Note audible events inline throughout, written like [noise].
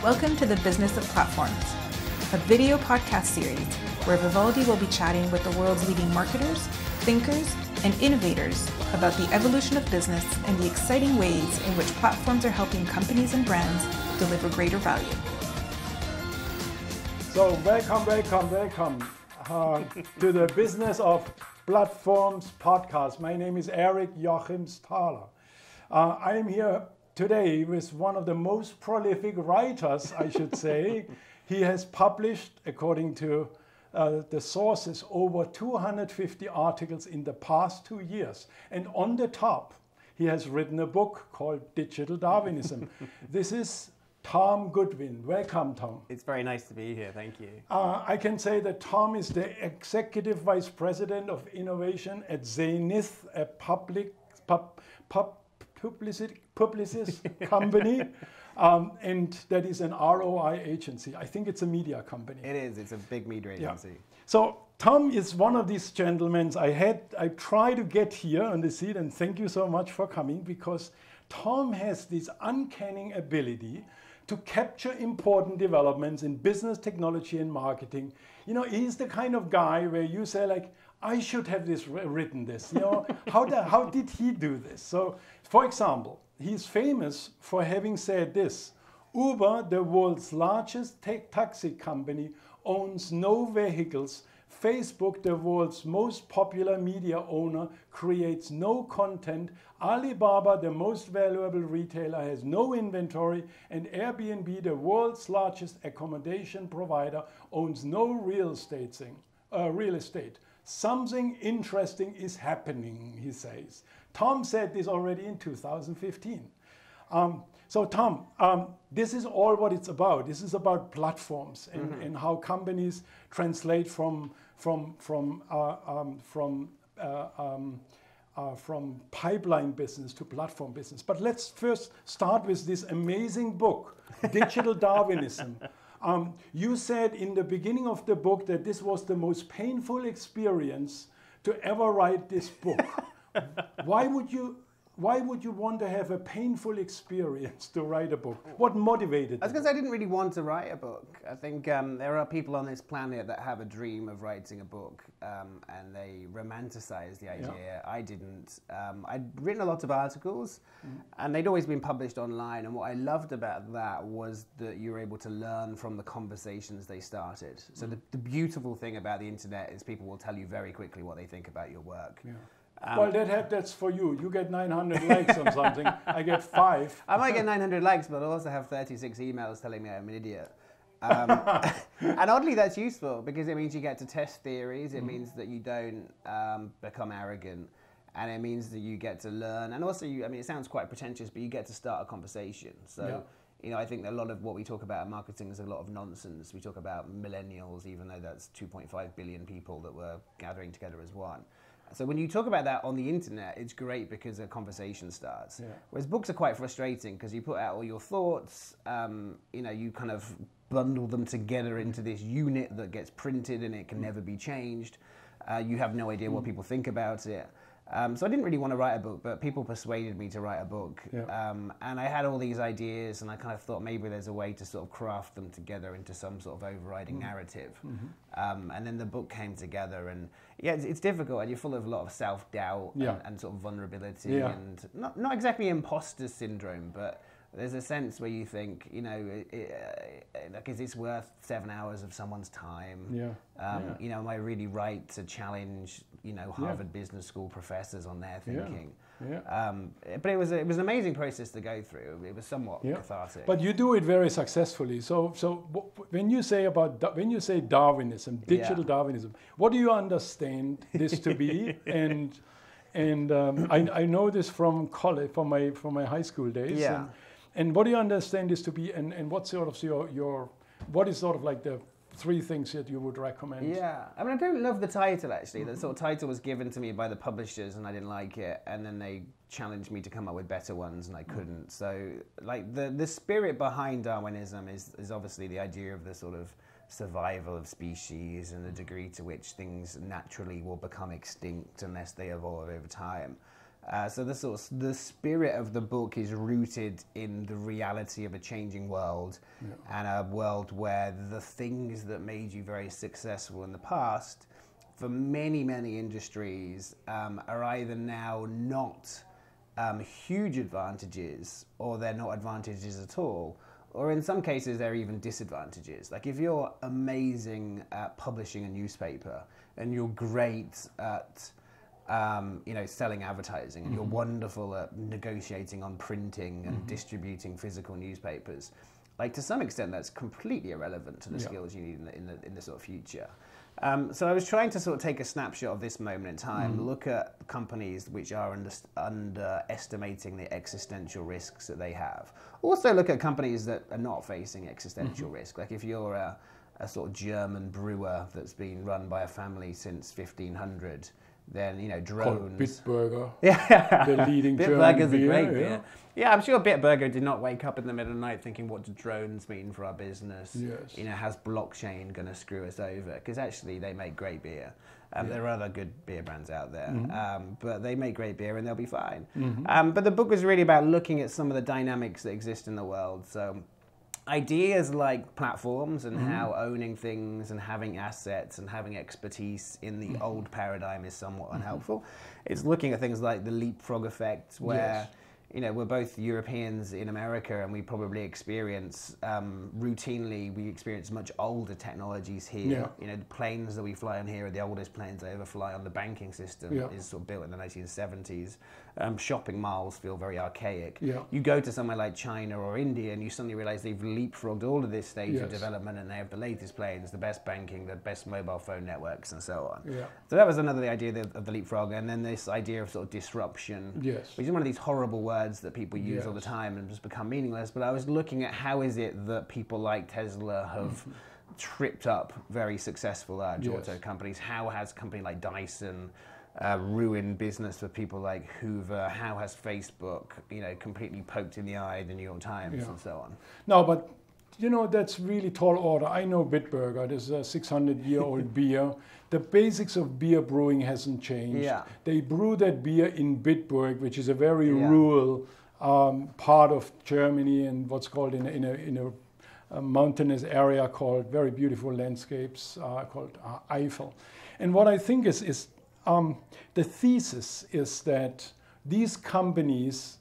Welcome to the Business of Platforms, a video podcast series where Vivaldi will be chatting with the world's leading marketers, thinkers, and innovators about the evolution of business and the exciting ways in which platforms are helping companies and brands deliver greater value. So, welcome, welcome, welcome uh, to the Business of Platforms podcast. My name is Erich Joachimsthaler. Uh, I am here today with one of the most prolific writers, I should say. he has published, according to uh, the sources, over 250 articles in the past two years. And on the top, he has written a book called Digital Darwinism. [laughs] this is Tom Goodwin. Welcome, Tom. It's very nice to be here. Thank you. Uh, I can say that Tom is the Executive Vice President of Innovation at Zenith, a public pub, pub, publicity, Publicis company. [laughs] Um, and that is an ROI agency. I think it's a media company. It is. It's a big media agency. Yeah. So Tom is one of these gentlemen. I had I try to get here on the seat, and thank you so much for coming because Tom has this uncanny ability to capture important developments in business, technology, and marketing. You know, he's the kind of guy where you say like, I should have this written this. You know, how, the, how did he do this? So, for example, he's famous for having said this. Uber, the world's largest taxi company, owns no vehicles. Facebook, the world's most popular media owner, creates no content. Alibaba, the most valuable retailer, has no inventory. And Airbnb, the world's largest accommodation provider, owns no real estate. Thing, uh, real estate. Something interesting is happening, he says. Tom said this already in 2015. Um, so Tom, um, this is all what it's about. This is about platforms and, mm-hmm. and how companies translate from from from uh, um, from uh, um, uh, from pipeline business to platform business. But let's first start with this amazing book, [laughs] Digital Darwinism. Um, you said in the beginning of the book that this was the most painful experience to ever write this book. [laughs] why would you why would you want to have a painful experience to write a book? What motivated? I was going to say I didn't really want to write a book. I think um, there are people on this planet that have a dream of writing a book, um, and they romanticize the idea. Yeah. I didn't. Um, I'd written a lot of articles, mm. and they'd always been published online. And what I loved about that was that you were able to learn from the conversations they started. So mm. the, the beautiful thing about the internet is people will tell you very quickly what they think about your work. Yeah. Um, well, that that's for you. You get 900 likes on something. [laughs] I get five. I might get 900 likes, but I also have 36 emails telling me I'm an idiot. Um, [laughs] [laughs] and oddly, that's useful because it means you get to test theories. It mm. means that you don't um, become arrogant, and it means that you get to learn. And also, you, I mean, it sounds quite pretentious, but you get to start a conversation. So. Yeah. You know, I think a lot of what we talk about in marketing is a lot of nonsense. We talk about millennials, even though that's 2.5 billion people that were gathering together as one. So when you talk about that on the internet, it's great because a conversation starts. Yeah. Whereas books are quite frustrating because you put out all your thoughts, um, you know, you kind of bundle them together into this unit that gets printed and it can mm. never be changed. Uh, you have no idea what mm. people think about it. Um, so I didn't really want to write a book, but people persuaded me to write a book. Yeah. Um, and I had all these ideas, and I kind of thought maybe there's a way to sort of craft them together into some sort of overriding mm. narrative. Mm-hmm. Um, and then the book came together, and yeah, it's, it's, difficult, and you're full of a lot of self doubt yeah. and, and, sort of vulnerability, yeah. and not not exactly imposter syndrome, but there's a sense where you think, you know, it, it, uh, like, is this worth seven hours of someone's time? Yeah. Um, yeah. You know, am I really right to challenge, you know, Harvard. Business School professors on their thinking? Yeah. yeah. Um, but it was a, it was an amazing process to go through. It was somewhat yeah. cathartic. But you do it very successfully. So so when you say about when you say Darwinism, digital Darwinism, what do you understand this to be? [laughs] and and um, I, I know this from college, from my from my high school days. Yeah. And, and what do you understand this to be, and, and what sort of your, your, what is sort of like the three things that you would recommend? Yeah, I mean, I don't love the title actually. The mm-hmm. sort of title was given to me by the publishers, and I didn't like it, and then they challenged me to come up with better ones, and I mm. couldn't. So, like the the spirit behind Darwinism is is obviously the idea of the sort of survival of species and the degree to which things naturally will become extinct unless they evolve over time. Uh, so the sort of, the spirit of the book is rooted in the reality of a changing world and a world where the things that made you very successful in the past for many many industries um, are either now not um, huge advantages or they're not advantages at all or in some cases they're even disadvantages. Like if you're amazing at publishing a newspaper and you're great at um, you know, selling advertising, and you're wonderful at negotiating on printing and distributing physical newspapers. Like to some extent, that's completely irrelevant to the Yeah. skills you need in the, in the, in the sort of future. Um, so I was trying to sort of take a snapshot of this moment in time, look at companies which are under, underestimating the existential risks that they have. Also look at companies that are not facing existential risk. Like if you're a, a sort of German brewer that's been run by a family since 1500, then you know Called drones. Bitburger. [laughs] Yeah, The leading Bitburger's German a great beer, beer. yeah. Yeah. I'm sure Bitburger did not wake up in the middle of the night thinking, "What do drones mean for our business?" Yes. You know, has blockchain going to screw us over? Because actually, they make great beer. Um, There are other good beer brands out there, Mm-hmm. um, but they make great beer and they'll be fine. Um, but the book was really about looking at some of the dynamics that exist in the world. So ideas like platforms and Mm-hmm. how owning things and having assets and having expertise in Mm-hmm. the old paradigm is somewhat unhelpful. It's looking at things like the leapfrog effect, where Yes. You know we're both Europeans in America, and we probably experience um, routinely we experience much older technologies here. Yeah. You know, the planes that we fly on here are the oldest planes I ever fly on. The banking system Yeah. is sort of built in the 1970s. Um, shopping malls feel very archaic. Yeah. You go to somewhere like China or India, and you suddenly realize they've leapfrogged all of this stage of development, and they have the latest planes, the best banking, the best mobile phone networks, and so on. Yeah. So that was another idea of of the leapfrog, and then this idea of sort of disruption, Yes. which is one of these horrible words that people use all the time and just become meaningless. But I was looking at how is it that people like Tesla have tripped up very successful large Yes. auto companies? How has a company like Dyson uh, ruined business for people like Hoover? How has Facebook, you know, completely poked in the eye the New York Times Yeah. and so on? No, but you know that's really tall order. I know Bitburger. This is a 600-year-old [laughs] beer. The basics of beer brewing hasn't changed. Yeah. They brew that beer in Bitburg, which is a very Yeah. rural um, part of Germany and what's called in a, in a, in a, a mountainous area called very beautiful landscapes uh, called uh, Eifel. And what I think is is um, the thesis is that these companies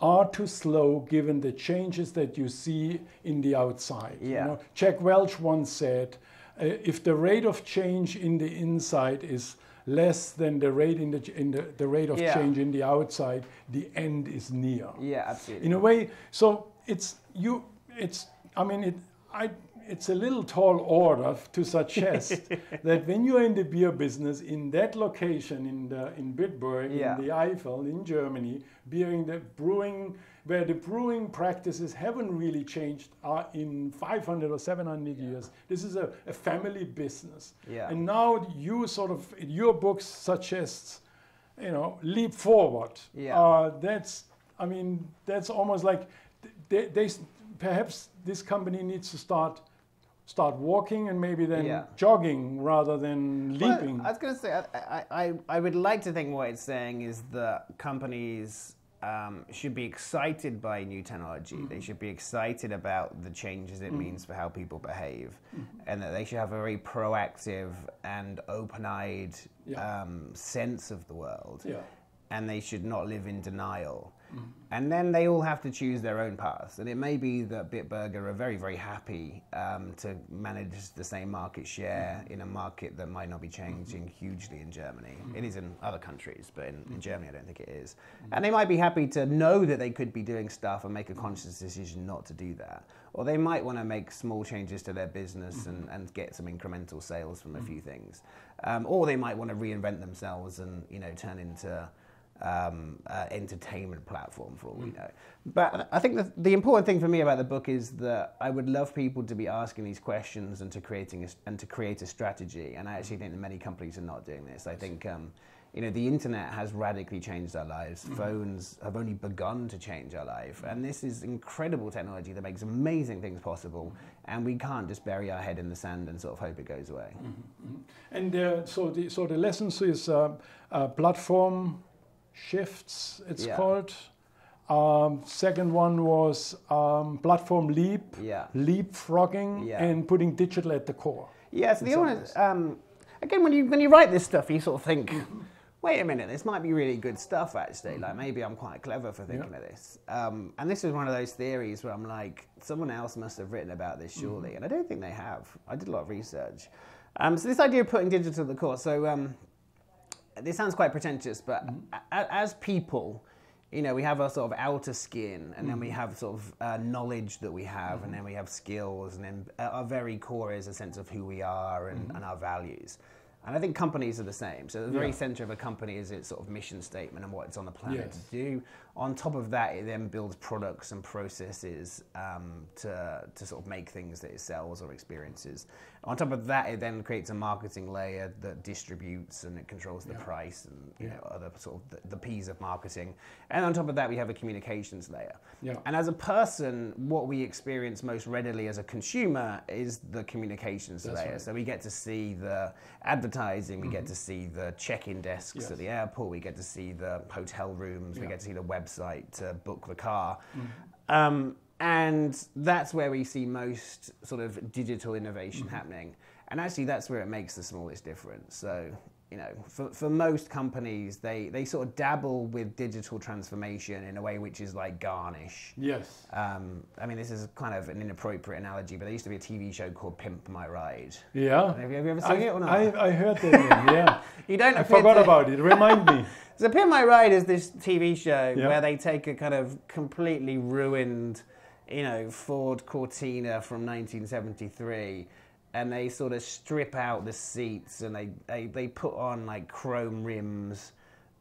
are too slow given the changes that you see in the outside. you Yeah. know. Jack Welch once said, uh, if the rate of change in the inside is less than the rate in the, in the, the rate of Yeah. change in the outside, the end is near. Yeah, absolutely. In a way, so it's you. It's I mean it. I. It's a little tall order to suggest [laughs] that when you're in the beer business in that location in the in Bitburg Yeah. in the Eifel in Germany, beering the brewing where the brewing practices haven't really changed uh, in 500 or 700 years. This is a, a family business. Yeah. And now you sort of your book suggests, you know, leap forward. Yeah. Uh, that's I mean that's almost like they, they perhaps this company needs to start start walking and maybe then Yeah. jogging rather than Well, leaping. I was going to say, I, I, I, would like to think what it's saying is that companies um, should be excited by new technology. Mm-hmm. They should be excited about the changes it means for how people behave, Mm-hmm. and that they should have a very proactive and open-eyed Yeah. um, sense of the world. Yeah. And they should not live in denial. Mm-hmm. And then they all have to choose their own paths. And it may be that Bitburger are very, very happy um, to manage the same market share Mm-hmm. in a market that might not be changing hugely in Germany. Mm-hmm. It is in other countries, but in, in Germany, I don't think it is. And they might be happy to know that they could be doing stuff and make a conscious decision not to do that. Or they might want to make small changes to their business and, and get some incremental sales from a few things. Um, or they might want to reinvent themselves and you know turn into um, uh, entertainment platform for all we know. But I think the, the important thing for me about the book is that I would love people to be asking these questions and to creating a, and to create a strategy. And I actually think that many companies are not doing this. I think. Um, you know, the internet has radically changed our lives. Phones have only begun to change our life. And this is incredible technology that makes amazing things possible. And we can't just bury our head in the sand and sort of hope it goes away. And uh, so the so the lessons is uh, uh, platform shifts. It's Yeah. called. Um, second one was um, platform leap, Yeah. leapfrogging, Yeah. and putting digital at the core. Yeah, so the some other one is, um, again, when you when you write this stuff, you sort of think, wait a minute, this might be really good stuff actually. Like maybe I'm quite clever for thinking Yeah. of this. Um, and this is one of those theories where I'm like, someone else must have written about this surely, Mm-hmm. and I don't think they have. I did a lot of research. Um, so this idea of putting digital at the core. So um, this sounds quite pretentious, but Mm-hmm. a- as people, you know, we have our sort of outer skin, and then we Mm-hmm. have sort of uh, knowledge that we have, and then we have skills, and then our very core is a sense of who we are and, and our values. And I think companies are the same. So the very Mm-hmm. Yeah. center of a company is its sort of mission statement and what it's on the planet Yes. to do. On top of that, it then builds products and processes um, to, to sort of make things that it sells or experiences. On top of that, it then creates a marketing layer that distributes and it controls the Yeah. price and you know other sort of the, the P's of marketing. And on top of that, we have a communications layer. Yeah. And as a person, what we experience most readily as a consumer is the communications That's layer. right. So we get to see the advertising, we get to see the check-in desks Yes. at the airport, we get to see the hotel rooms, we get to see the website to book the car. Mm-hmm. Um, and that's where we see most sort of digital innovation Mm-hmm. happening. And actually, that's where it makes the smallest difference. So, you know, for, for most companies, they, they sort of dabble with digital transformation in a way which is like garnish. Yes. Um, I mean, this is kind of an inappropriate analogy, but there used to be a TV show called Pimp My Ride. Yeah. Have you, have you ever seen I, it or not? I, I heard that yeah. [laughs] you don't I forgot to- about it. Remind me. [laughs] So Pimp My Ride is this TV show Yeah. where they take a kind of completely ruined, you know, Ford Cortina from 1973 and they sort of strip out the seats and they, they, they put on like chrome rims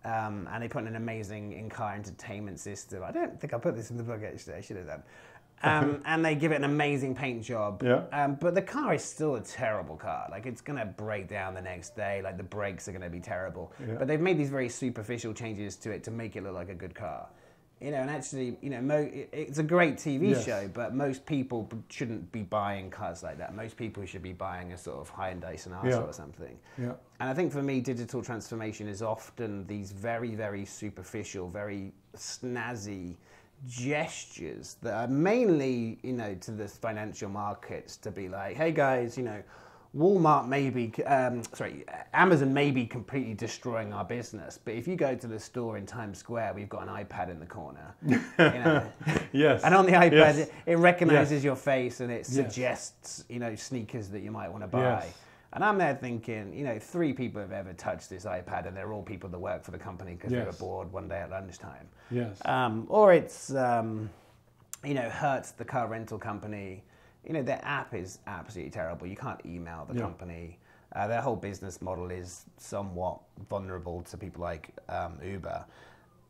um, and they put in an amazing in-car entertainment system. I don't think I put this in the book actually, I should have done. Um, [laughs] and they give it an amazing paint job. Yeah. Um, but the car is still a terrible car. Like it's gonna break down the next day. Like the brakes are gonna be terrible. Yeah. But they've made these very superficial changes to it to make it look like a good car. You know, and actually, you know, mo- it's a great TV Yes. show, but most people shouldn't be buying cars like that. Most people should be buying a sort of Hyundai Sonata Yeah. or something. Yeah. And I think for me, digital transformation is often these very, very superficial, very snazzy gestures that are mainly, you know, to the financial markets to be like, hey guys, you know, Walmart may be, um, sorry, Amazon may be completely destroying our business, but if you go to the store in Times Square, we've got an iPad in the corner. [laughs] you know, Yes. and on the iPad, Yes. it, it recognizes Yes. your face and it Yes. suggests, you know, sneakers that you might want to buy. Yes. And I'm there thinking, you know, three people have ever touched this iPad, and they're all people that work for the company because they were bored one day at lunchtime. Yes. Um, or it's, um, you know, Hertz the car rental company. You know, their app is absolutely terrible. You can't email the Yeah. company. Uh, their whole business model is somewhat vulnerable to people like um, Uber.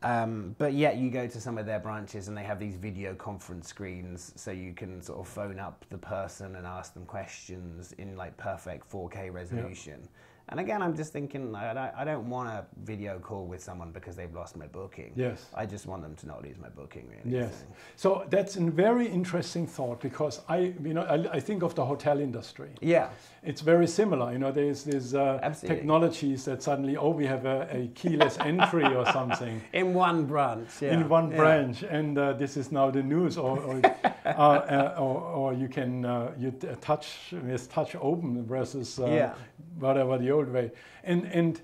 Um, but yet you go to some of their branches and they have these video conference screens so you can sort of phone up the person and ask them questions in like perfect 4K resolution. And again, I'm just thinking, I don't, I don't want a video call with someone because they've lost my booking. Yes. I just want them to not lose my booking, really. Yes. So- So that's a very interesting thought because I, you know, I, I think of the hotel industry. Yeah. It's very similar. You know, there's these uh, technologies that suddenly, oh, we have a, a keyless entry or something [laughs] In one branch. Yeah. in one Yeah. branch, and uh, this is now the news. Or, or, [laughs] uh, uh, or, or you can uh, you touch touch open versus uh, Yeah. whatever the old way. And and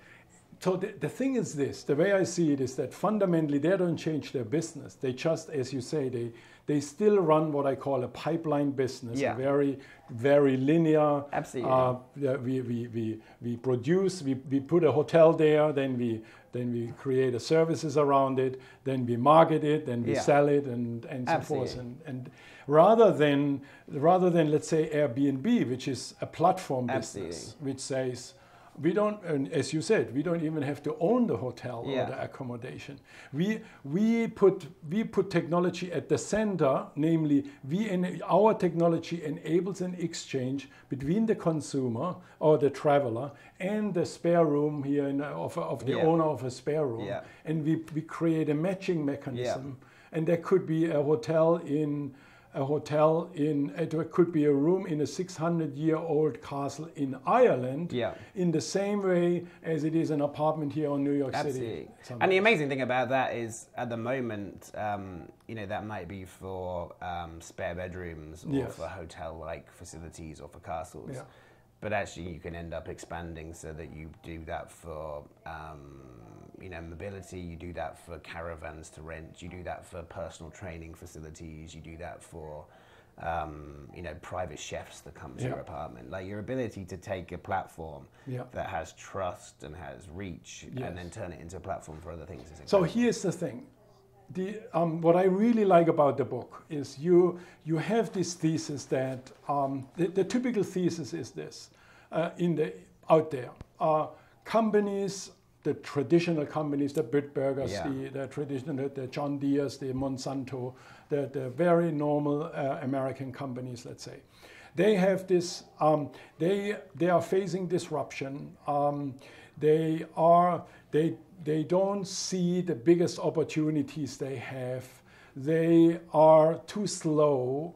so the, the thing is this: the way I see it is that fundamentally they don't change their business. They just, as you say, they they still run what I call a pipeline business, Yeah. a very very linear. Absolutely. Uh, we, we, we, we produce, we, we put a hotel there, then we then we create the services around it, then we market it, then we Yeah. sell it, and, and so forth. And, and rather than rather than let's say Airbnb, which is a platform business, Absolutely. which says we don't, and as you said, we don't even have to own the hotel Yeah. or the accommodation. We we put we put technology at the center, namely we en- our technology enables an exchange between the consumer or the traveler and the spare room here in, of, of the Yeah. owner of a spare room, Yeah. and we we create a matching mechanism, and there could be a hotel in. A hotel in, it could be a room in a 600 year old castle in Ireland Yeah. in the same way as it is an apartment here in New York Absolutely. City. And the amazing thing about that is, at the moment, um, you know, that might be for um, spare bedrooms or Yes. for hotel-like facilities or for castles. Yeah. But actually, you can end up expanding so that you do that for, um, you know, mobility. You do that for caravans to rent. You do that for personal training facilities. You do that for, um, you know, private chefs that come to your apartment. Like your ability to take a platform Yeah. that has trust and has reach, Yes. and then turn it into a platform for other things. Is So here's the thing. The, um, what I really like about the book is you, you have this thesis that um, the, the typical thesis is this uh, in the, out there. Uh, companies, the traditional companies, the Bitburgers, Yeah. the, the traditional, the John Deere's, the Monsanto, the, the very normal uh, American companies, let's say. They have this, um, they, they are facing disruption. Um, they are, they, they don't see the biggest opportunities they have. They are too slow.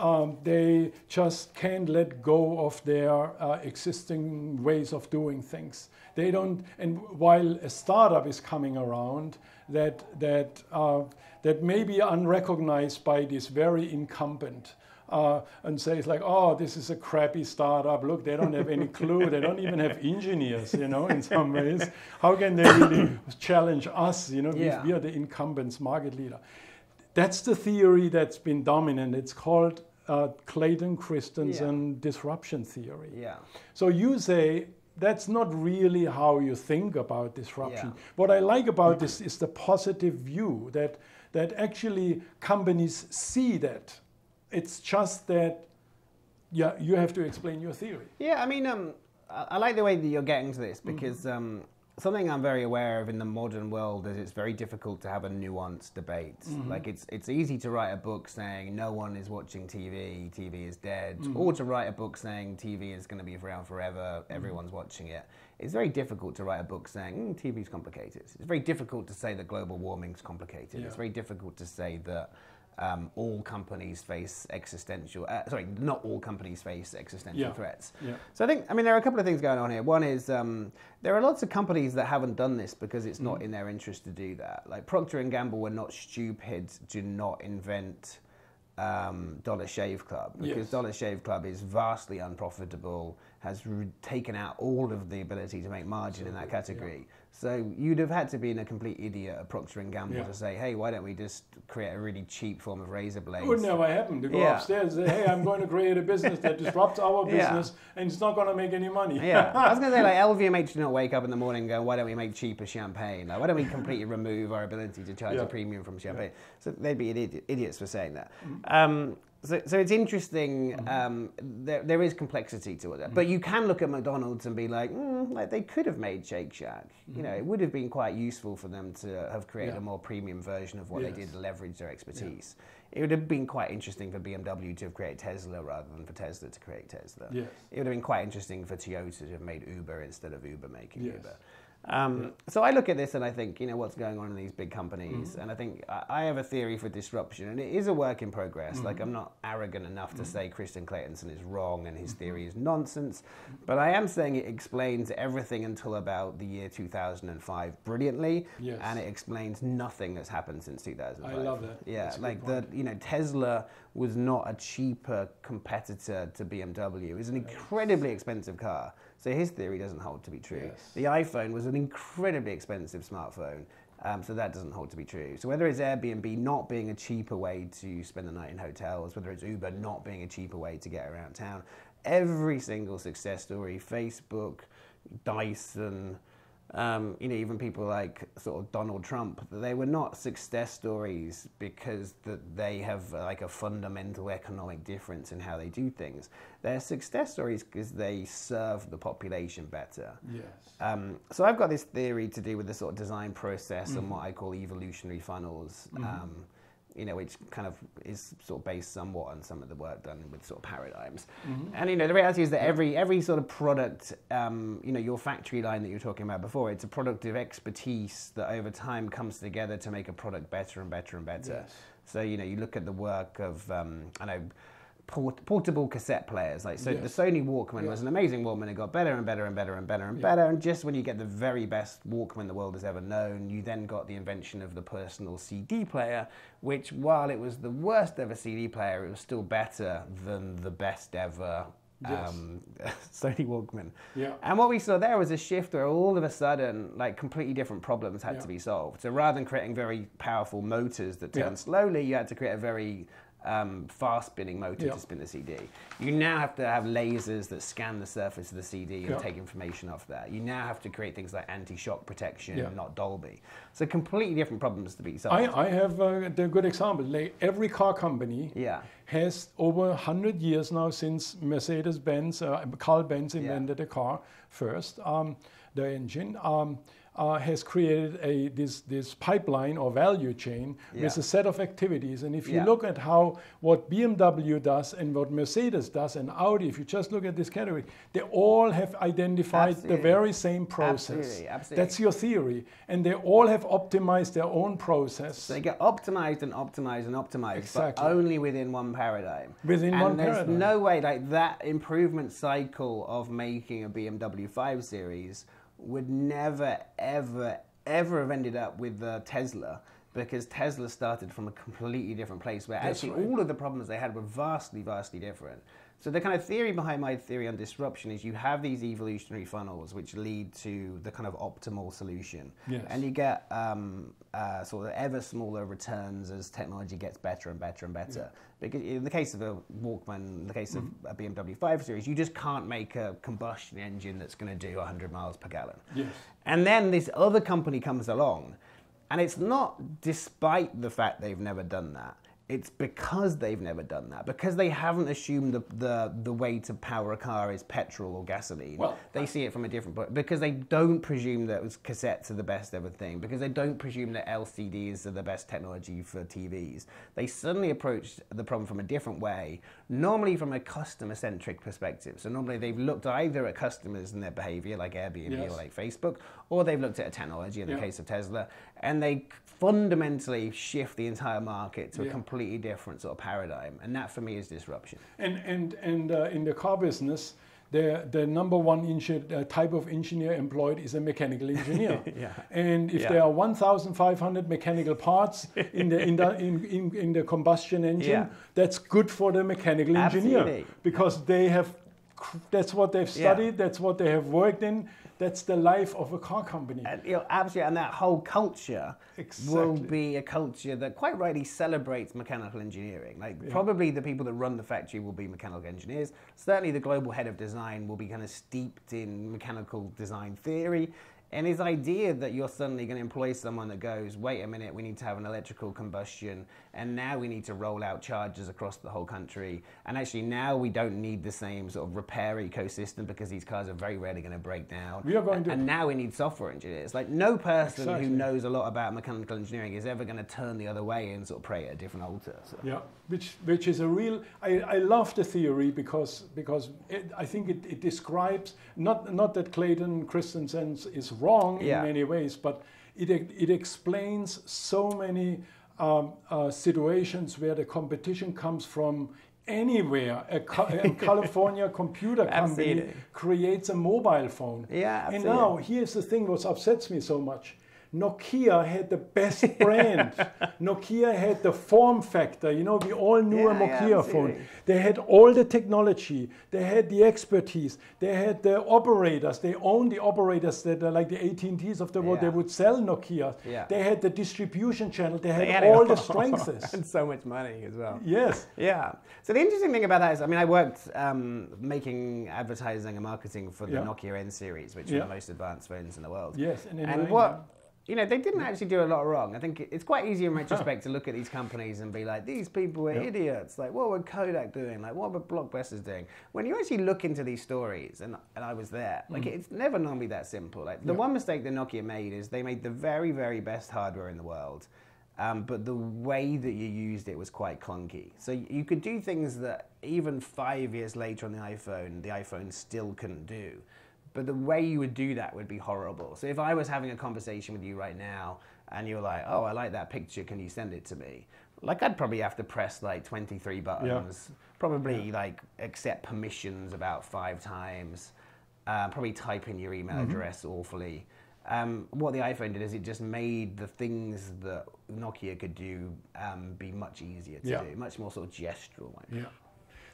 Um, they just can't let go of their uh, existing ways of doing things. They don't, and while a startup is coming around that that uh, that may be unrecognized by this very incumbent, uh, and says like, "Oh, this is a crappy startup. Look, they don't have any clue. They don't even have engineers. You know, in some ways, how can they really challenge us? You know, Yeah. we are the incumbents, market leader." That's the theory that's been dominant. It's called uh, Clayton Christensen disruption theory. yeah, So you say that's not really how you think about disruption. Yeah. What I like about this is the positive view that that actually companies see that. It's just that yeah, you have to explain your theory. yeah. I mean, um, I, like the way that you're getting to Mm-hmm. this because um, something I'm very aware of in the modern world is it's very difficult to have a nuanced debate. Mm-hmm. Like it's it's easy to write a book saying no one is watching TV, TV is dead, Mm-hmm. or to write a book saying TV is going to be around forever, Mm-hmm. everyone's watching it. It's very difficult to write a book saying mm, TV is complicated. It's very difficult to say that global warming is complicated. Yeah. It's very difficult to say that. Um, all companies face existential. Uh, sorry, not all companies face existential Yeah. threats. Yeah. So I think, I mean, there are a couple of things going on here. One is um, there are lots of companies that haven't done this because it's Mm. not in their interest to do that. Like Procter and Gamble were not stupid to not invent um, Dollar Shave Club because Yes. Dollar Shave Club is vastly unprofitable, has taken out all of the ability to make margin in that category. So you'd have had to be in a complete idiot at Procter and Gamble Yeah. to say, hey, why don't we just create a really cheap form of razor blades? It would never happen to go Yeah. upstairs and say, hey, I'm going to create a business that [laughs] disrupts our Yeah. business and it's not going to make any money. Yeah, I was going to say like [laughs] LVMH do not wake up in the morning and go, why don't we make cheaper champagne? Like, why don't we completely remove our ability to charge Yeah. a premium from champagne? So they'd be idi- idiots for saying that. Mm. Um, so, so it's interesting. Mm-hmm. Um, there, there is complexity to it, but you can look at McDonald's and be like, mm, like they could have made Shake Shack. You know, it would have been quite useful for them to have created Mm-hmm. Yeah. a more premium version of what Yes. they did to leverage their expertise. It would have been quite interesting for BMW to have created Tesla rather than for Tesla to create Tesla. Yes. It would have been quite interesting for Toyota to have made Uber instead of Uber making Yes. Uber. Um, So I look at this and I think, you know, what's going on in these big companies, Mm-hmm. and I think I, have a theory for disruption, and it is a work in progress. Mm-hmm. Like I'm not arrogant enough to say Christian Claytonson is wrong and Mm-hmm. his theory is nonsense, but I am saying it explains everything until about the year 2005 brilliantly, Yes. and it explains nothing that's happened since 2005. I love that. Yeah, That's like the you know Tesla was not a cheaper competitor to BMW. It was an incredibly expensive car. So his theory doesn't hold to be true. Yes. The iPhone was an incredibly expensive smartphone. Um, so that doesn't hold to be true. So whether it's Airbnb not being a cheaper way to spend the night in hotels, whether it's Uber not being a cheaper way to get around town, every single success story, Facebook, Dyson, um, you know, even people like sort of Donald Trump, they were not success stories because that they have uh, like a fundamental economic difference in how they do things. They're success stories because they serve the population better. Yes. Um, so I've got this theory to do with the sort of design process and what I call evolutionary funnels. Um, you know, which kind of is sort of based somewhat on some of the work done with sort of paradigms. And you know, the reality is that every every sort of product, um, you know, your factory line that you were talking about before, it's a product of expertise that over time comes together to make a product better and better and better. Yes. So you know, you look at the work of um, I know. Port- portable cassette players, like so, Yes. the Sony Walkman was an amazing Walkman. It got better and better and better and better and better. And just when you get the very best Walkman the world has ever known, you then got the invention of the personal CD player, which, while it was the worst ever CD player, it was still better than the best ever Yes. um, [laughs] Sony Walkman. Yeah. And what we saw there was a shift where all of a sudden, like completely different problems had Yeah. to be solved. So rather than creating very powerful motors that turn Yeah. slowly, you had to create a very um, fast spinning motor Yeah. to spin the CD. You now have to have lasers that scan the surface of the CD and Yeah. take information off that. You now have to create things like anti shock protection, Yeah. not Dolby. So completely different problems to be solved. I, I have uh, the good example. Like every car company Yeah. has over 100 years now since Mercedes-Benz, uh, Carl Benz invented the car first, um, the engine, um, uh, has created a this this pipeline or value chain with a set of activities. And if you Yeah. look at how what BMW does and what Mercedes does and Audi, if you just look at this category, they all have identified the very same process. Absolutely, absolutely. That's your theory, and they all have optimized their own process. So they get optimized and optimized and optimized, Exactly. but only within one paradigm. Within and one there's paradigm. There's no way like that improvement cycle of making a BMW 5 Series would never, ever, ever have ended up with the Tesla. Because Tesla started from a completely different place where That's actually right. all of the problems they had were vastly, vastly different. So the kind of theory behind my theory on disruption is you have these evolutionary funnels which lead to the kind of optimal solution. Yes. And you get um, uh, sort of ever smaller returns as technology gets better and better and better. Because in the case of a Walkman, in the case Mm-hmm. of a BMW 5 Series, you just can't make a combustion engine that's going to do 100 miles per gallon. Yes. And then this other company comes along, and it's not despite the fact they've never done that. It's because they've never done that. Because they haven't assumed the, the, the way to power a car is petrol or gasoline. Well, they see it from a different point. Because they don't presume that cassettes are the best ever thing. Because they don't presume that LCDs are the best technology for TVs. They suddenly approach the problem from a different way, normally from a customer centric perspective. So normally they've looked either at customers and their behavior, like Airbnb Yes. or like Facebook, or they've looked at a technology in the case of Tesla, and they fundamentally shift the entire market to a completely different sort of paradigm. And that for me is disruption. And and and uh, in the car business, the the number one uh, type of engineer employed is a mechanical engineer. [laughs] Yeah. And if Yeah. there are 1,500 mechanical parts in the in the in, in, in the combustion engine, Yeah. that's good for the mechanical engineer because they have. That's what they've Yeah. studied. That's what they have worked in. That's the life of a car company. And, you know, absolutely, and that whole culture will be a culture that quite rightly celebrates mechanical engineering. Like probably the people that run the factory will be mechanical engineers. Certainly, the global head of design will be kind of steeped in mechanical design theory. And his idea that you're suddenly going to employ someone that goes, wait a minute, we need to have an electrical combustion, and now we need to roll out chargers across the whole country. And actually, now we don't need the same sort of repair ecosystem because these cars are very rarely going to break down. We are going to- And now we need software engineers. Like no person Exactly. who knows a lot about mechanical engineering is ever going to turn the other way and sort of pray at a different altar. So. Yeah, which which is a real. I, I love the theory because because it, I think it, it describes not not that Clayton Christensen is wrong Yeah. in many ways, but it it explains so many um, uh, situations where the competition comes from anywhere. A, co- a [laughs] California computer company creates a mobile phone. Yeah, And now here's the thing: what upsets me so much. Nokia had the best brand. [laughs] Nokia had the form factor. You know, we all knew a Yeah, yeah, Nokia phone. absolutely. They had all the technology. They had the expertise. They had the operators. They owned the operators that are like the AT&Ts of the world. They would sell Nokia. Yeah. They had the distribution channel. They had, They had all the [laughs] strengths. [laughs] and so much money as well. yes. Yeah. So the interesting thing about that is, I mean, I worked um, making advertising and marketing for the Yeah. Nokia N series, which Yeah. are the most advanced phones in the world. Yes, and And what you know, they didn't actually do a lot wrong. I think it's quite easy in [laughs] retrospect to look at these companies and be like, these people were Yeah. idiots. Like, what were Kodak doing? Like, what were Blockbusters doing? When you actually look into these stories, and, and I was there, like, it's never normally that simple. Like, the Mm. Yeah. one mistake that Nokia made is they made the very, very best hardware in the world. Um, but the way that you used it was quite clunky. So you could do things that even five years later on the iPhone, the iPhone still couldn't do. But the way you would do that would be horrible. So if I was having a conversation with you right now and you're like, oh, I like that picture, can you send it to me? Like I'd probably have to press like 23 buttons, probably like accept permissions about five times, uh, probably type in your email address awfully. Um, what the iPhone did is it just made the things that Nokia could do um, be much easier to Yeah. do, much more sort of gestural. Like. Yeah.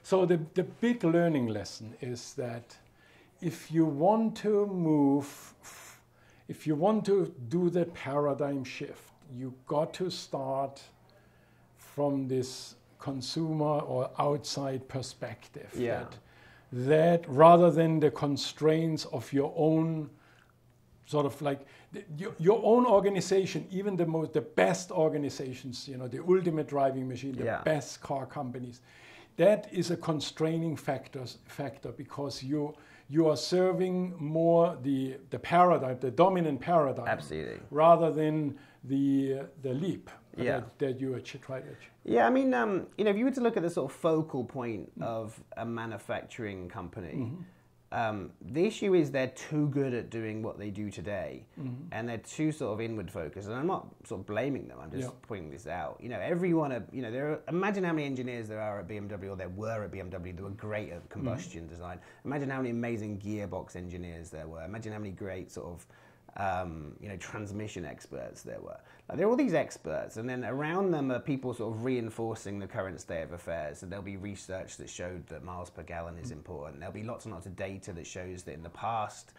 So the, the big learning lesson is that if you want to move, if you want to do the paradigm shift, you got to start from this consumer or outside perspective. Yeah. That, that rather than the constraints of your own sort of like the, your, your own organization, even the most the best organizations, you know, the ultimate driving machine, the Yeah. best car companies, that is a constraining factors, factor because you you are serving more the the paradigm, the dominant paradigm, Absolutely. rather than the the leap Yeah. that, that you try to achieve. Yeah, I mean, um, you know, if you were to look at the sort of focal point of a manufacturing company, um, the issue is they're too good at doing what they do today, and they're too sort of inward focused. And I'm not sort of blaming them. I'm just Yeah. pointing this out. You know, everyone, you know, there. Are, imagine how many engineers there are at BMW, or there were at BMW, that were great at combustion design. Imagine how many amazing gearbox engineers there were. Imagine how many great sort of um, you know, transmission experts there were. Like, there are all these experts, and then around them are people sort of reinforcing the current state of affairs. So there'll be research that showed that miles per gallon is important. There'll be lots and lots of data that shows that in the past,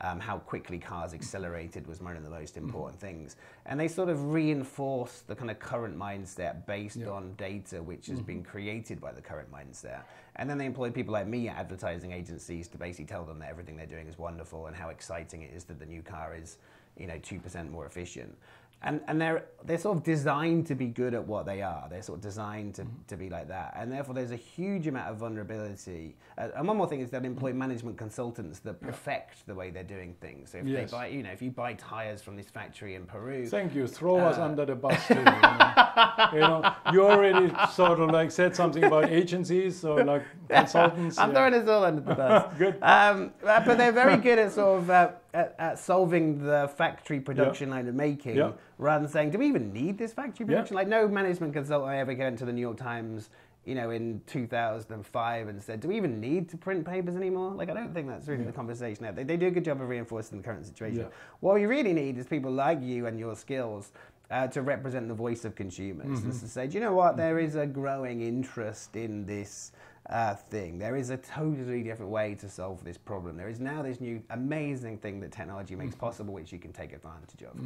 um, how quickly cars accelerated was one of the most important things. And they sort of reinforce the kind of current mindset based Yeah. on data which has been created by the current mindset. And then they employ people like me at advertising agencies to basically tell them that everything they're doing is wonderful and how exciting it is that the new car is, you know, 2% more efficient. And, and they're, they're sort of designed to be good at what they are. They're sort of designed to, Mm-hmm. to be like that. And therefore, there's a huge amount of vulnerability. Uh, and one more thing is they'll employ Mm-hmm. management consultants that perfect the way they're doing things. So if Yes. they buy, you know, if you buy tires from this factory in Peru, Thank you. Throw us under the bus too. You know? you know, you already sort of like said something about agencies or like [laughs] consultants. I'm yeah. throwing us all under the bus. [laughs] Good. Um, uh, but they're very good at sort of uh, at, at solving the factory production line of making, Yeah. rather than saying, "Do we even need this factory Yeah. production?" Like no management consultant I ever went to the New York Times, you know, in 2005 and said, "Do we even need to print papers anymore?" Like I don't think that's really the conversation. They, they do a good job of reinforcing the current situation. Yeah. What we really need is people like you and your skills. Uh, to represent the voice of consumers, Mm-hmm. and to say, do you know what? There is a growing interest in this uh, thing. There is a totally different way to solve this problem. There is now this new amazing thing that technology makes possible, which you can take advantage of.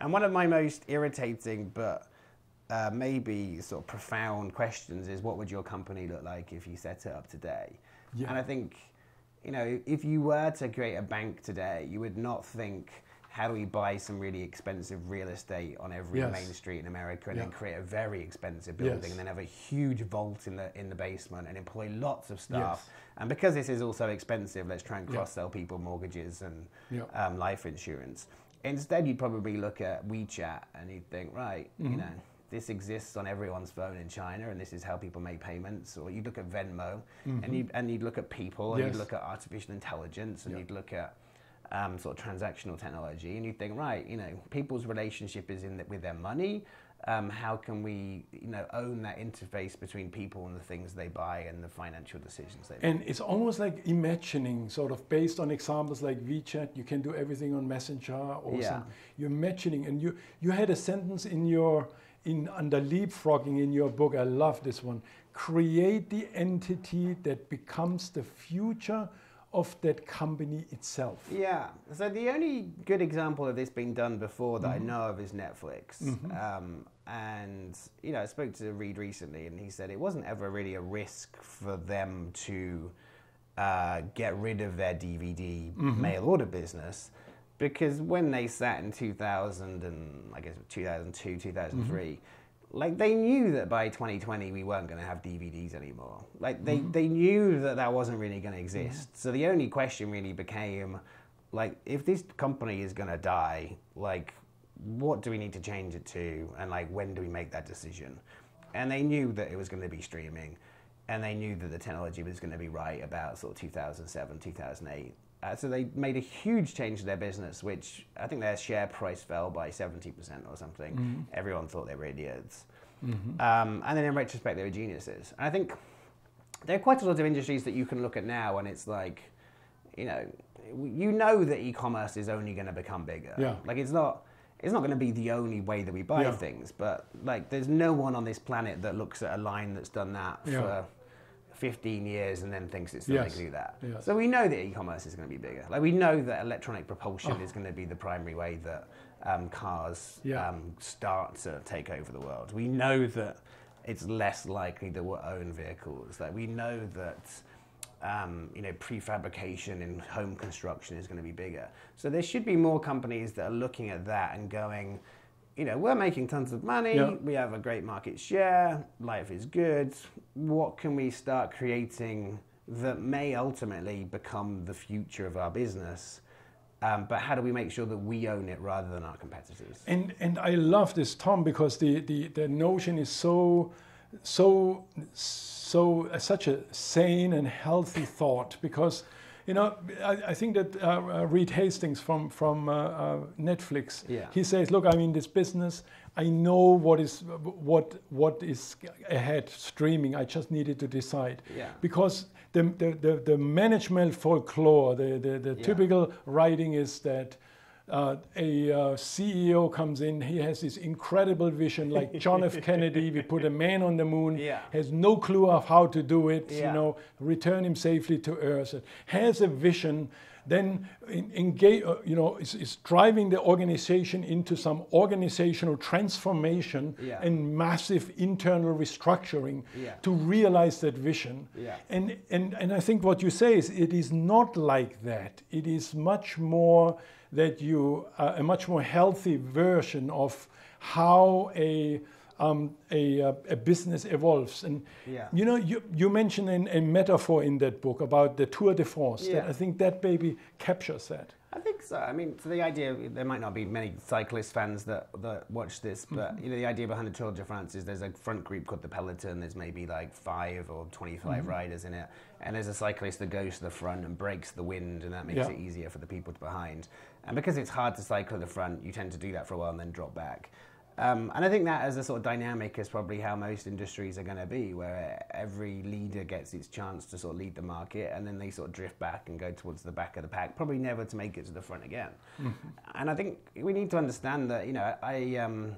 And one of my most irritating but uh, maybe sort of profound questions is what would your company look like if you set it up today? Yeah. And I think, you know, if you were to create a bank today, you would not think, how do we buy some really expensive real estate on every Yes. main street in America and Yeah. then create a very expensive building Yes. and then have a huge vault in the in the basement and employ lots of staff. Yes. And because this is also expensive, let's try and cross sell people mortgages and um, life insurance. Instead, you'd probably look at WeChat and you'd think, right, Mm-hmm. you know, this exists on everyone's phone in China, and this is how people make payments. Or you'd look at Venmo, and you and you'd look at people, and Mm-hmm. Yes. you'd look at artificial intelligence, and you'd look at um, sort of transactional technology, and you'd think, right, you know, people's relationship is in the, with their money. Um, how can we, you know, own that interface between people and the things they buy and the financial decisions they make? And it's almost like imagining, sort of based on examples like WeChat, you can do everything on Messenger or Yeah. some, you're imagining. And you, you had a sentence in your, in under leapfrogging in your book, I love this one. Create the entity that becomes the future of that company itself. Yeah. So the only good example of this being done before that Mm-hmm. I know of is Netflix. Um, and you know, I spoke to Reed recently, and he said it wasn't ever really a risk for them to uh, get rid of their DVD Mm-hmm. mail order business. Because when they sat in 2000 and I guess 2002, 2003, Mm-hmm. Like they knew that by 2020 we weren't going to have DVDs anymore. Like they, Mm-hmm. they knew that that wasn't really going to exist. So the only question really became, like, if this company is going to die, like, what do we need to change it to, and like when do we make that decision? And they knew that it was going to be streaming, and they knew that the technology was going to be right about sort of 2007, 2008. Uh, so they made a huge change to their business, which I think their share price fell by 70% or something. Mm-hmm. Everyone thought they were idiots. Mm-hmm. Um, and then in retrospect, they were geniuses. And I think there are quite a lot of industries that you can look at now, and it's like, you know, you know that e-commerce is only going to become bigger. Yeah. Like it's not it's not going to be the only way that we buy yeah. things, but like there's no one on this planet that looks at a line that's done that yeah. for 15 years and then thinks it's going yes. to do that. Yes. So we know that e-commerce is going to be bigger. Like we know that electronic propulsion oh. is going to be the primary way that um, cars yeah. um, start to take over the world. We know that it's less likely that we'll own vehicles. Like we know that um, you know, prefabrication in home construction is going to be bigger. So there should be more companies that are looking at that and going, you know, we're making tons of money, yeah. we have a great market share, life is good. What can we start creating that may ultimately become the future of our business? Um, but how do we make sure that we own it rather than our competitors? And and I love this, Tom, because the the, the notion is so so so uh, such a sane and healthy thought because you know I, I think that uh, uh, Reed Hastings from from uh, uh, Netflix yeah. he says look I'm in this business I know what is what what is ahead streaming I just needed to decide yeah. because the, the, the, the management folklore the, the, the yeah. typical writing is that uh, a uh, CEO comes in, he has this incredible vision, like [laughs] John F. Kennedy. We put a man on the moon, yeah. has no clue of how to do it. Yeah. You know, return him safely to Earth. Has a vision, then engage. Uh, you know, is, is, driving the organization into some organizational transformation yeah. and massive internal restructuring to realize that vision. And and and I think what you say is it is not like that. It is much more that you uh, a much more healthy version of how a um, a, uh, a, business evolves. And yeah. you know, you, you mentioned a, a, metaphor in that book about the Tour de France. Yeah. I think that baby captures that. I think so. I mean, so the idea there might not be many cyclist fans that, that watch this, but mm-hmm. you know, the idea behind the Tour de France is there's a front group called the peloton. There's maybe like five or 25 mm-hmm. riders in it, and there's a cyclist that goes to the front and breaks the wind, and that makes yeah. it easier for the people behind. And because it's hard to cycle at the front, you tend to do that for a while and then drop back. Um, and I think that as a sort of dynamic is probably how most industries are going to be, where every leader gets its chance to sort of lead the market, and then they sort of drift back and go towards the back of the pack, probably never to make it to the front again. Mm-hmm. And I think we need to understand that, you know, I, um,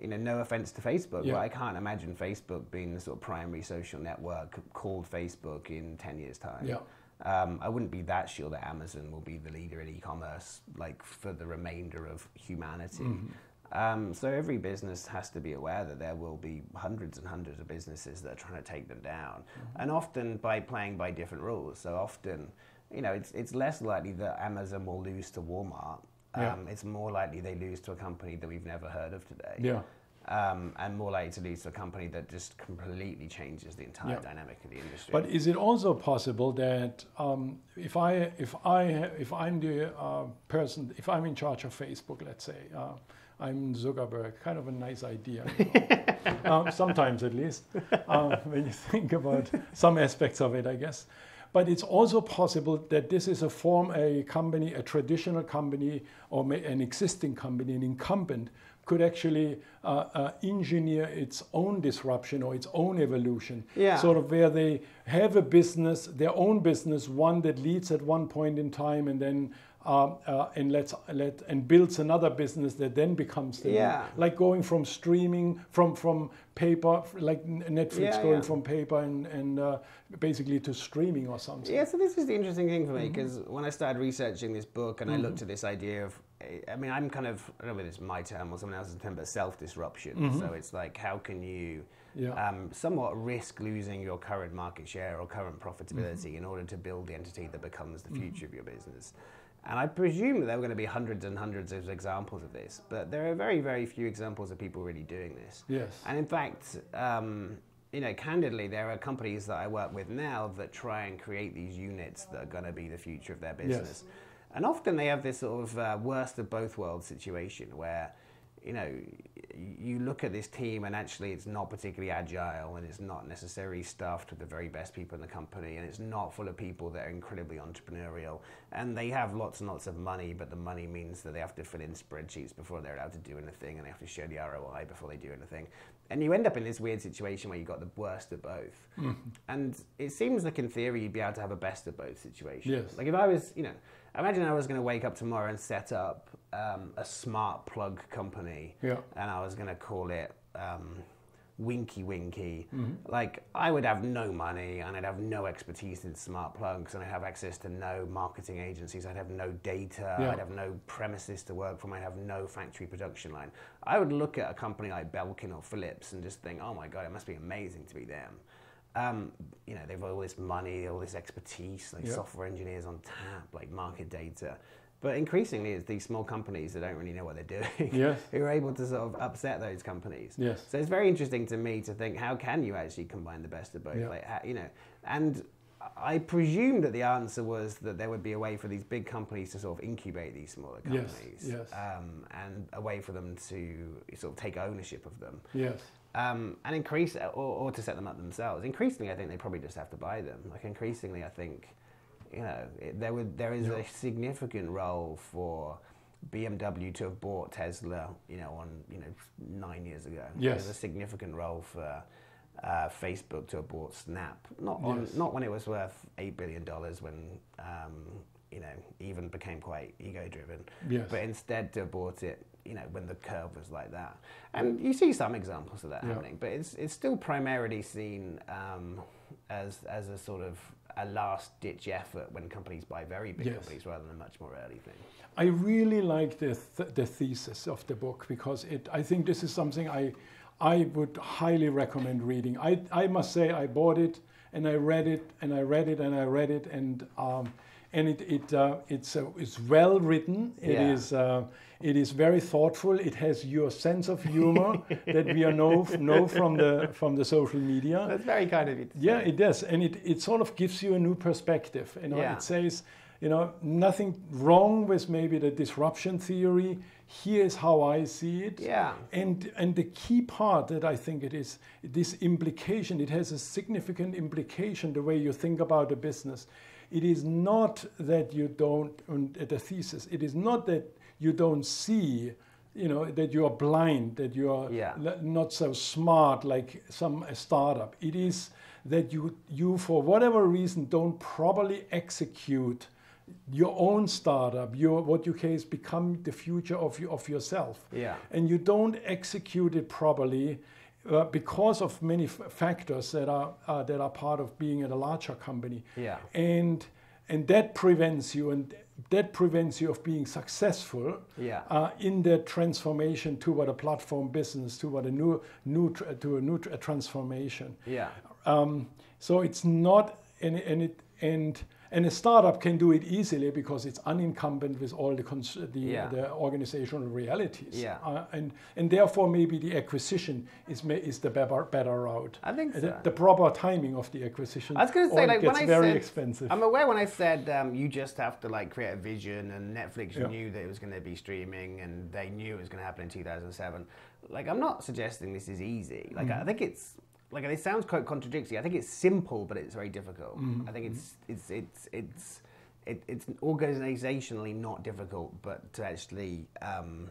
you know, no offense to Facebook, yeah. but I can't imagine Facebook being the sort of primary social network called Facebook in 10 years' time. Yeah. Um, I wouldn't be that sure that Amazon will be the leader in e-commerce, like for the remainder of humanity. Mm-hmm. Um, so every business has to be aware that there will be hundreds and hundreds of businesses that are trying to take them down, mm-hmm. and often by playing by different rules. So often, you know, it's it's less likely that Amazon will lose to Walmart. Um, yeah. It's more likely they lose to a company that we've never heard of today. Yeah. Um, and more likely to lose to a company that just completely changes the entire yeah. dynamic of the industry. But is it also possible that um, if I if I if I'm the uh, person if I'm in charge of Facebook, let's say. Uh, I'm Zuckerberg. Kind of a nice idea. [laughs] um, sometimes, at least, um, [laughs] when you think about some aspects of it, I guess. But it's also possible that this is a form, a company, a traditional company, or an existing company, an incumbent, could actually uh, uh, engineer its own disruption or its own evolution. Yeah. Sort of where they have a business, their own business, one that leads at one point in time and then um, uh, and let's let and builds another business that then becomes the yeah. like going from streaming from from paper like Netflix yeah, going yeah. from paper and and uh, basically to streaming or something. Yeah, so this is the interesting thing for me because mm-hmm. when I started researching this book and mm-hmm. I looked at this idea of I mean I'm kind of I don't know whether it's my term or someone else's term but self disruption. Mm-hmm. So it's like how can you yeah. um, somewhat risk losing your current market share or current profitability mm-hmm. in order to build the entity that becomes the future of your business. And I presume that there were going to be hundreds and hundreds of examples of this, but there are very, very few examples of people really doing this. Yes. And in fact, um, you know, candidly, there are companies that I work with now that try and create these units that are going to be the future of their business. Yes. And often they have this sort of uh, worst of both worlds situation where, you know, you look at this team and actually it's not particularly agile and it's not necessarily staffed with the very best people in the company and it's not full of people that are incredibly entrepreneurial and they have lots and lots of money but the money means that they have to fill in spreadsheets before they're allowed to do anything and they have to show the ROI before they do anything and you end up in this weird situation where you've got the worst of both mm-hmm. and it seems like in theory you'd be able to have a best of both situation yes. like if I was you know imagine I was going to wake up tomorrow and set up um, a smart plug company, yeah. and I was going to call it um, Winky Winky. Mm-hmm. Like I would have no money, and I'd have no expertise in smart plugs, and I'd have access to no marketing agencies. I'd have no data. Yeah. I'd have no premises to work from. I'd have no factory production line. I would look at a company like Belkin or Philips and just think, oh my god, it must be amazing to be them. Um, you know, they've all this money, all this expertise, like yep. software engineers on tap, like market data. But increasingly, it's these small companies that don't really know what they're doing [laughs] yes. who are able to sort of upset those companies. Yes. So it's very interesting to me to think how can you actually combine the best of both? Yep. Like, how, you know, and I presumed that the answer was that there would be a way for these big companies to sort of incubate these smaller companies, yes, yes. Um, and a way for them to sort of take ownership of them. Yes um, and increase or, or to set them up themselves. Increasingly, I think they probably just have to buy them. Like increasingly, I think you know there would there is a significant role for BMW to have bought Tesla. You know, on you know nine years ago. Yes, there's a significant role for. Uh, Facebook to have bought Snap, not on, yes. not when it was worth eight billion dollars, when um, you know even became quite ego driven, yes. but instead to have bought it you know, when the curve was like that. And you see some examples of that yeah. happening, but it's, it's still primarily seen um, as, as a sort of a last ditch effort when companies buy very big yes. companies rather than a much more early thing. I really like the, th- the thesis of the book because it, I think this is something I, I would highly recommend reading. I, I must say, I bought it and I read it and I read it and I read it and um, and it, it uh, it's uh, it's well written. It yeah. is uh, it is very thoughtful. It has your sense of humor [laughs] that we are know know from the from the social media. That's very kind of it. Yeah, it does, and it, it sort of gives you a new perspective. You know, yeah. it says, you know, nothing wrong with maybe the disruption theory. Here's how I see it. Yeah. And and the key part that I think it is this implication. It has a significant implication the way you think about the business it is not that you don't, the thesis, it is not that you don't see, you know, that you are blind, that you are yeah. not so smart like some startup. It is that you, you, for whatever reason, don't properly execute your own startup, your what you case become the future of, you, of yourself. Yeah. And you don't execute it properly uh, because of many f- factors that are uh, that are part of being at a larger company. Yeah. And and that prevents you and that prevents you of being successful yeah. uh, in that transformation toward a platform business, toward a new, new to a new transformation. Yeah. Um, so it's not, and, and it and and a startup can do it easily because it's unincumbent with all the cons- the, yeah. the, organizational realities. Yeah. Uh, and and therefore maybe the acquisition is is the better, better route. I think so. the, the, proper timing of the acquisition. I was going to say like when I very said, expensive. I'm aware when I said um, you just have to like create a vision and Netflix yeah. knew that it was going to be streaming and they knew it was going to happen in 2007. Like I'm not suggesting this is easy. Like mm-hmm. I think it's like it sounds quite contradictory. I think it's simple, but it's very difficult. Mm-hmm. I think it's it's it's it's it, it's organizationally not difficult, but to actually um,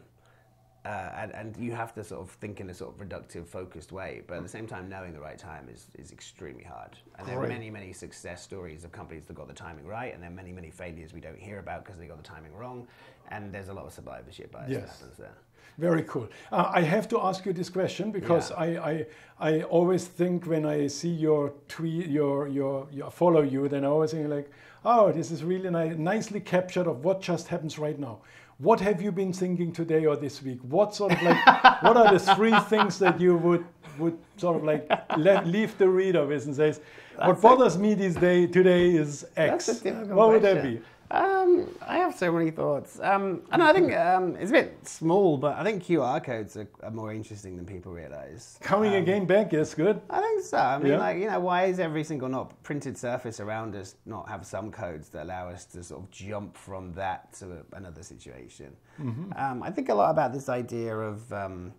uh, and, and you have to sort of think in a sort of reductive, focused way. But at the same time, knowing the right time is, is extremely hard. And there are many, many success stories of companies that got the timing right, and there are many, many failures we don't hear about because they got the timing wrong. And there's a lot of survivorship bias yes. that happens there. Very cool. Uh, I have to ask you this question because yeah. I, I, I always think when I see your tweet, your, your, your follow you, then I always think like, oh, this is really ni- nicely captured of what just happens right now. What have you been thinking today or this week? What sort of like, what are the three [laughs] things that you would would sort of like let, leave the reader with and says, That's what bothers me this day today is X. What would that be? Um, I have so many thoughts. Um, and I think um, it's a bit small, but I think QR codes are, are more interesting than people realize. Coming Um, again back, yes, good. I think so. I mean, Yeah. like, you know, why is every single not printed surface around us not have some codes that allow us to sort of jump from that to another situation? Um, I think a lot about this idea of, um,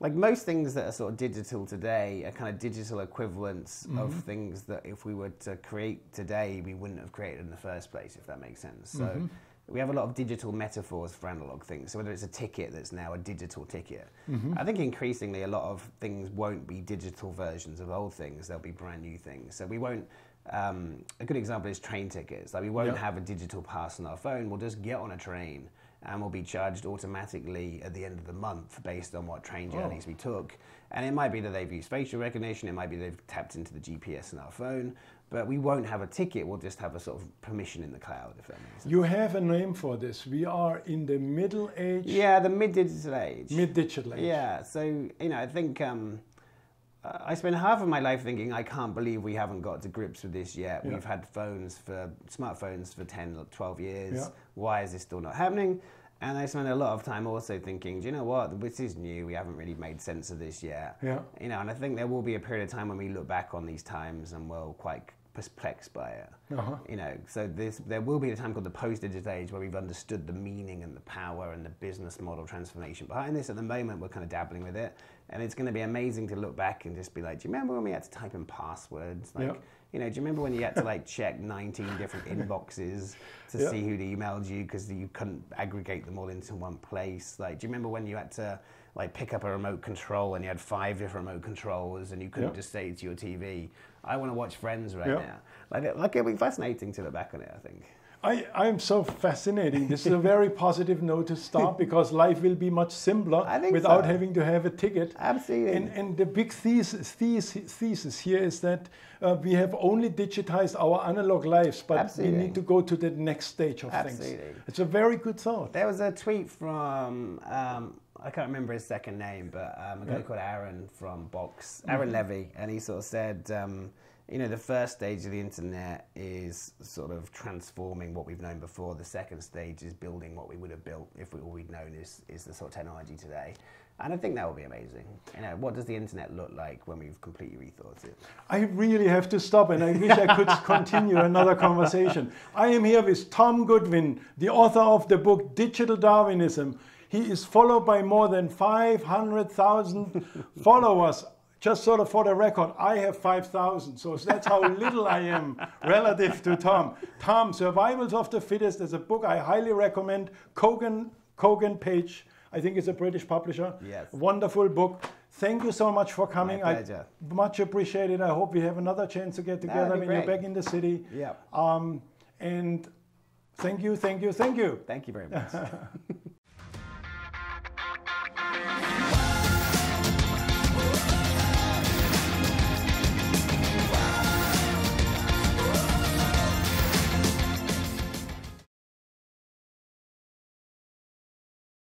like, most things that are sort of digital today are kind of digital equivalents of mm-hmm. things that if we were to create today, we wouldn't have created in the first place, if that makes sense. So. Mm-hmm. We have a lot of digital metaphors for analog things. So whether it's a ticket that's now a digital ticket, mm-hmm. I think increasingly a lot of things won't be digital versions of old things. They'll be brand new things. So we won't. Um, a good example is train tickets. Like we won't Yeah. have a digital pass on our phone. We'll just get on a train and we'll be charged automatically at the end of the month based on what train journeys we took. And it might be that they've used facial recognition. It might be they've tapped into the GPS in our phone. But we won't have a ticket. We'll just have a sort of permission in the cloud, if that makes sense. You have a name for this. We are in the middle age, Yeah, the mid-digital age. mid-digital age. Yeah, so you know, I think um, I spent half of my life thinking I can't believe we haven't got to grips with this yet. Yeah. We've had phones for smartphones for 10 or 12 years. Yeah. Why is this still not happening? And I spent a lot of time also thinking, do you know what? This is new. We haven't really made sense of this yet. Yeah. You know, and I think there will be a period of time when we look back on these times and we'll quite perplexed by it. Uh-huh. You know, so this there will be a time called the post-digital age where we've understood the meaning and the power and the business model transformation behind this. At the moment, we're kind of dabbling with it, and it's going to be amazing to look back and just be like, do you remember when we had to type in passwords? Like, you know, do you remember when you had to like check 19 different [laughs] inboxes to see who'd emailed you because you couldn't aggregate them all into one place? Like, do you remember when you had to like pick up a remote control and you had five different remote controls and you couldn't just say to your TV, "I want to watch Friends right Yeah. now." Like, it- like it'll be fascinating to look back on it. I think. I, I'm so fascinating. This is a very [laughs] positive note to start because life will be much simpler I think without so. having to have a ticket. Absolutely. And, and the big thesis, thesis, thesis here is that uh, we have only digitized our analog lives, but Absolutely. we need to go to the next stage of Absolutely. things. It's a very good thought. There was a tweet from um, I can't remember his second name, but um, a guy called Aaron from Box, Aaron Levie, and he sort of said, um, you know, the first stage of the internet is sort of transforming what we've known before. The second stage is building what we would have built if we, all we'd known is is the sort of technology today. And I think that will be amazing. You know, what does the internet look like when we've completely rethought it? I really have to stop and I wish I could [laughs] continue another conversation. I am here with Tom Goodwin, the author of the book Digital Darwinism. He is followed by more than 500,000 [laughs] followers. Just sort of for the record, I have 5,000, so that's how little I am relative to Tom. Tom, Survivals of the Fittest is a book I highly recommend. Kogan, Kogan Page, I think it's a British publisher. Yes. Wonderful book. Thank you so much for coming. My pleasure. I much appreciated. I hope we have another chance to get together when you're back in the city. Yeah. Um, and thank you, thank you, thank you. Thank you very much. [laughs]